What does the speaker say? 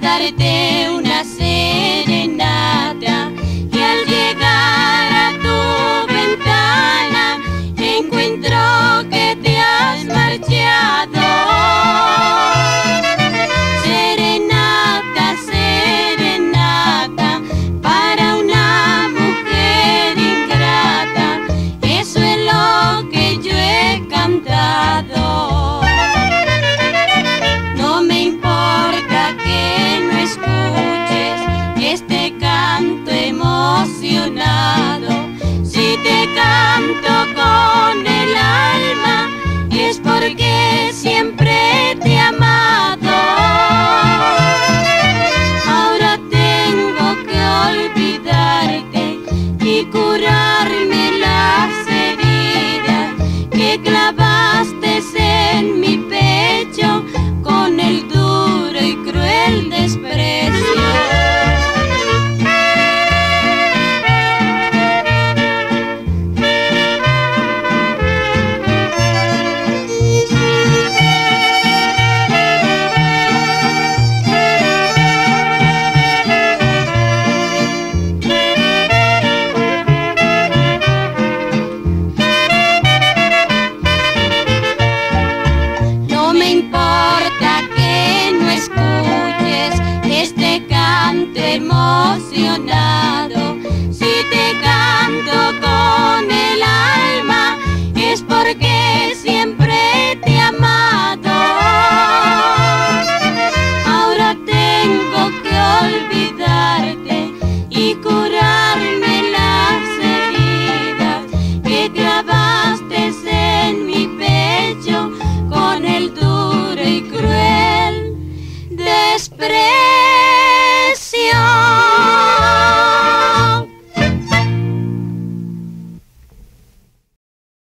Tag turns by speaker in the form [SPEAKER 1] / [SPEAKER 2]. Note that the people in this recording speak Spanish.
[SPEAKER 1] 離れて Si te canto con el alma, es porque siempre te he amado. Ahora tengo que olvidarte y curarme las heridas que clavaste Si te canto con el alma, es porque siempre